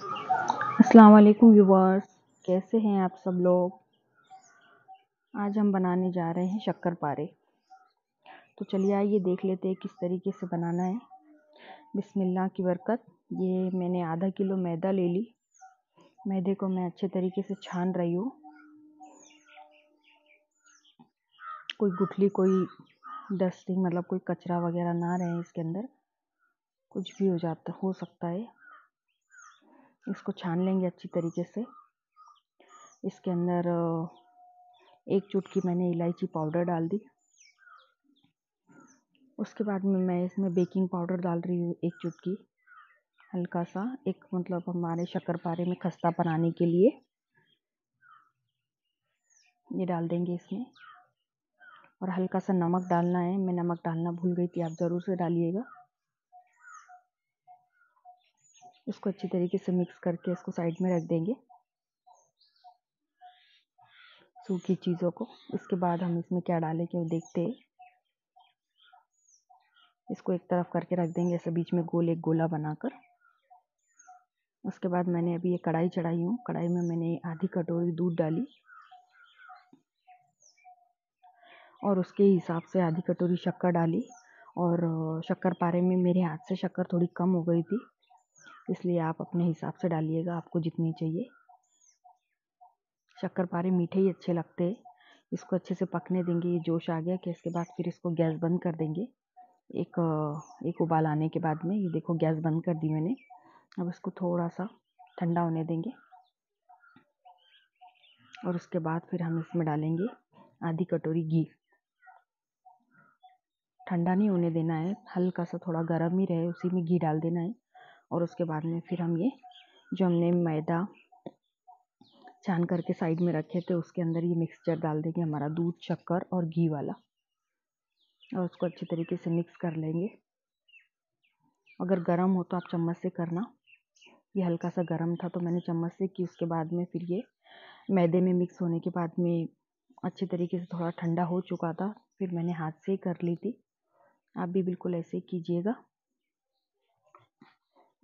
अस्सलाम वालेकुम व्यूवर्स कैसे हैं आप सब लोग? आज हम बनाने जा रहे हैं शक्कर पारे। तो चलिए आइए देख लेते हैं किस तरीके से बनाना है। बिस्मिल्लाह की बरकत। ये मैंने आधा किलो मैदा ले ली। मैदे को मैं अच्छे तरीके से छान रही हूँ। कोई गुठली, कोई डस्टिंग मतलब कोई कचरा वगैरह ना रहे इसके अंदर। कुछ भी हो जाता, हो सकता है। इसको छान लेंगे अच्छी तरीके से। इसके अंदर एक चुटकी मैंने इलायची पाउडर डाल दी। उसके बाद में मैं इसमें बेकिंग पाउडर डाल रही हूँ एक चुटकी हल्का सा एक मतलब हमारे शक्कर में खस्ता बनाने के लिए। ये डाल देंगे इसमें। और हल्का सा नमक डालना है, मैं नमक डालना भूल गई थी, आप ज़रूर से डालिएगा। इसको अच्छी तरीके से मिक्स करके इसको साइड में रख देंगे। सूखी चीज़ों को। इसके बाद हम इसमें क्या डालेंगे वो देखते हैं। इसको एक तरफ़ करके रख देंगे, ऐसे बीच में गोल एक गोला बनाकर। उसके बाद मैंने अभी ये कढ़ाई चढ़ाई हूँ। कढ़ाई में मैंने आधी कटोरी दूध डाली। और उसके हिसाब से आधी कटोरी शक्कर डाली। और शक्कर पारे में मेरे हाथ से शक्कर थोड़ी कम हो गई थी। इसलिए आप अपने हिसाब से डालिएगा आपको जितनी चाहिए। शक्कर पारे मीठे ही अच्छे लगते हैं। इसको अच्छे से पकने देंगे, ये जोश आ गया कि इसके बाद फिर इसको गैस बंद कर देंगे। एक एक उबाल आने के बाद में, ये देखो गैस बंद कर दी मैंने। अब इसको थोड़ा सा ठंडा होने देंगे। और उसके बाद फिर हम इसमें डालेंगे आधी कटोरी घी। ठंडा नहीं होने देना है, हल्का सा थोड़ा गर्म ही रहे, उसी में घी डाल देना है। और उसके बाद में फिर हम ये जो हमने मैदा छान करके साइड में रखे थे, उसके अंदर ये मिक्सचर डाल देंगे हमारा दूध, शक्कर और घी वाला। और उसको अच्छी तरीके से मिक्स कर लेंगे। अगर गर्म हो तो आप चम्मच से करना। ये हल्का सा गर्म था तो मैंने चम्मच से की, उसके बाद में फिर ये मैदे में मिक्स होने के बाद में अच्छे तरीके से थोड़ा ठंडा हो चुका था, फिर मैंने हाथ से ही कर ली थी। आप भी बिल्कुल ऐसे कीजिएगा।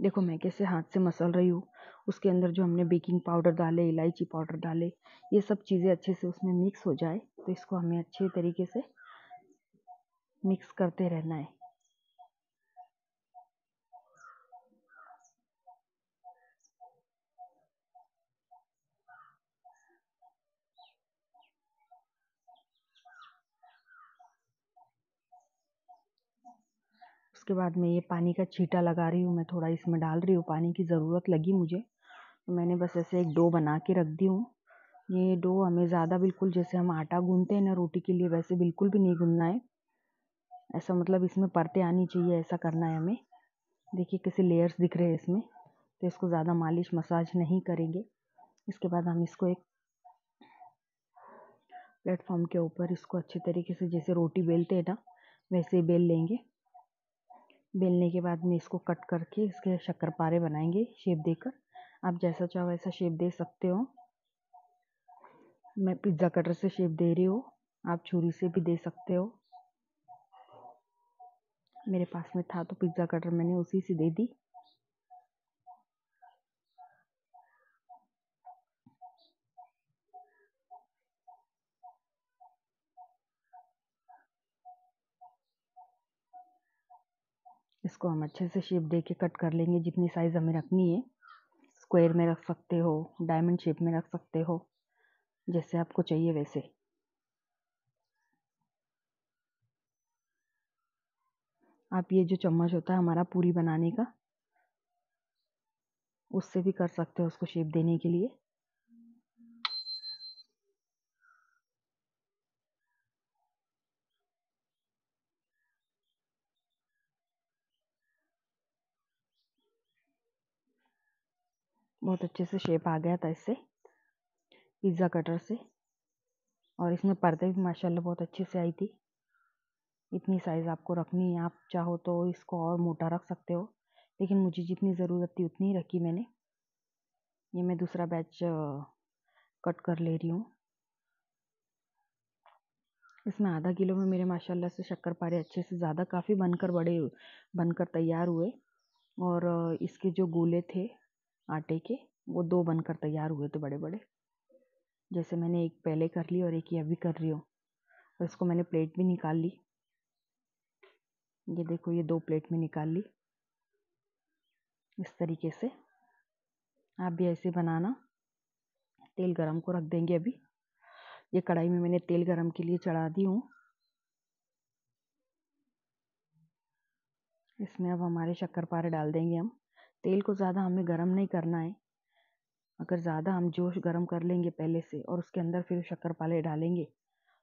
देखो मैं कैसे हाथ से मसल रही हूँ। उसके अंदर जो हमने बेकिंग पाउडर डाले, इलायची पाउडर डाले, ये सब चीज़ें अच्छे से उसमें मिक्स हो जाए तो इसको हमें अच्छे तरीके से मिक्स करते रहना है। उसके बाद मैं ये पानी का छीटा लगा रही हूँ, मैं थोड़ा इसमें डाल रही हूँ, पानी की ज़रूरत लगी मुझे। तो मैंने बस ऐसे एक डो बना के रख दी हूँ। ये डो हमें ज़्यादा बिल्कुल जैसे हम आटा गूंदते हैं ना, रोटी के लिए वैसे बिल्कुल भी नहीं गूंदना है। ऐसा मतलब इसमें परतें आनी चाहिए, ऐसा करना है हमें। देखिए कैसे लेयर्स दिख रहे हैं इसमें तो इसको ज़्यादा मालिश मसाज नहीं करेंगे। इसके बाद हम इसको एक प्लेटफॉर्म के ऊपर इसको अच्छे तरीके से जैसे रोटी बेलते हैं ना, वैसे बेल लेंगे। बेलने के बाद में इसको कट करके इसके शक्कर पारे बनाएँगे शेप देकर। आप जैसा चाहो वैसा शेप दे सकते हो। मैं पिज़्ज़ा कटर से शेप दे रही हूँ। आप छुरी से भी दे सकते हो। मेरे पास में था तो पिज़्ज़ा कटर मैंने उसी से दे दी। इसको हम अच्छे से शेप दे के कट कर लेंगे। जितनी साइज़ हमें रखनी है स्क्वायर में रख सकते हो डायमंड शेप में रख सकते हो, जैसे आपको चाहिए वैसे। आप ये जो चम्मच होता है हमारा पूरी बनाने का, उससे भी कर सकते हो उसको शेप देने के लिए। बहुत अच्छे से शेप आ गया था इससे पिज़्ज़ा कटर से। और इसमें पर्दे भी माशाल्लाह बहुत अच्छे से आई थी। इतनी साइज़ आपको रखनी है, आप चाहो तो इसको और मोटा रख सकते हो, लेकिन मुझे जितनी ज़रूरत थी उतनी ही रखी मैंने। ये मैं दूसरा बैच कट कर ले रही हूँ। इसमें आधा किलो में मेरे माशाल्लाह से शक्कर पारे अच्छे से ज़्यादा, काफ़ी बनकर बड़े, बनकर तैयार हुए। और इसके जो गोले थे आटे के, वो दो बनकर तैयार हुए थे बड़े बड़े जैसे मैंने एक पहले कर ली और एक ये अभी कर रही हूँ। और इसको मैंने प्लेट भी निकाल ली। ये देखो, ये दो प्लेट में निकाल ली। इस तरीके से। आप भी ऐसे बनाना। तेल गरम को रख देंगे अभी। ये कढ़ाई में मैंने तेल गरम के लिए चढ़ा दी हूँ। इसमें अब हमारे शक्कर पारे डाल देंगे हम। तेल को ज़्यादा हमें गर्म नहीं करना है। अगर ज़्यादा हम जोश गर्म कर लेंगे पहले से और उसके अंदर फिर शक्कर पाले डालेंगे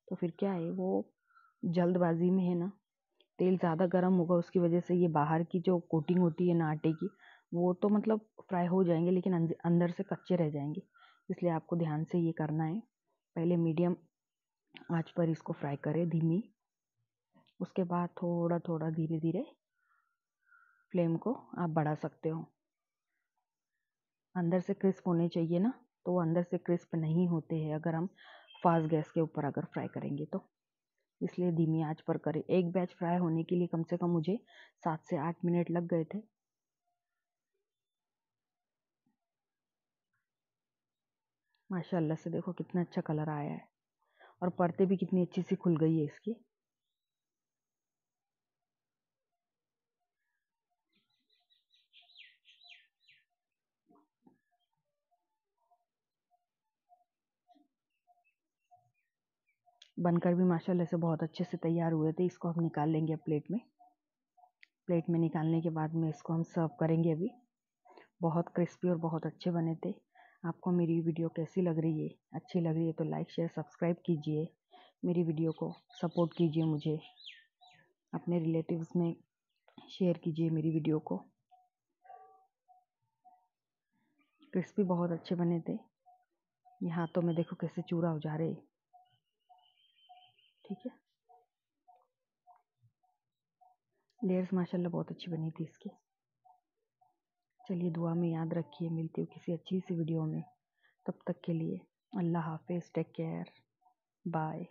तो फिर क्या है, वो जल्दबाजी में है ना। तेल ज़्यादा गर्म होगा उसकी वजह से ये बाहर की जो कोटिंग होती है ना आटे की, वो तो मतलब फ्राई हो जाएँगे लेकिन अंदर से कच्चे रह जाएँगे। इसलिए आपको ध्यान से ये करना है। पहले मीडियम आँच पर इसको फ्राई करें धीमी। उसके बाद थोड़ा थोड़ा धीरे धीरे फ्लेम को आप बढ़ा सकते हो। अंदर से क्रिस्प होने चाहिए ना तो वो अंदर से क्रिस्प नहीं होते हैं, अगर हम फास्ट गैस के ऊपर अगर फ्राई करेंगे तो। इसलिए धीमी आँच पर करें। एक बैच फ्राई होने के लिए कम से कम मुझे सात से आठ मिनट लग गए थे। माशाल्लाह से देखो कितना अच्छा कलर आया है। और परतें भी कितनी अच्छी सी खुल गई है इसकी। बनकर भी माशाल्लाह से बहुत अच्छे से तैयार हुए थे। इसको हम निकाल लेंगे प्लेट में। प्लेट में निकालने के बाद में इसको हम सर्व करेंगे अभी। बहुत क्रिस्पी और बहुत अच्छे बने थे। आपको मेरी वीडियो कैसी लग रही है, अच्छी लग रही है तो लाइक, शेयर, सब्सक्राइब कीजिए। मेरी वीडियो को सपोर्ट कीजिए मुझे। अपने रिलेटिव्स में शेयर कीजिए मेरी वीडियो को। क्रिस्पी बहुत अच्छे बने थे। ये हाथों में देखो कैसे चूरा हो जा रहे। ठीक है? लेयर्स माशाल्लाह बहुत अच्छी बनी थी इसकी। चलिए दुआ में याद रखिए, मिलती हूँ किसी अच्छी सी वीडियो में। तब तक के लिए अल्लाह हाफिज़ टेक केयर बाय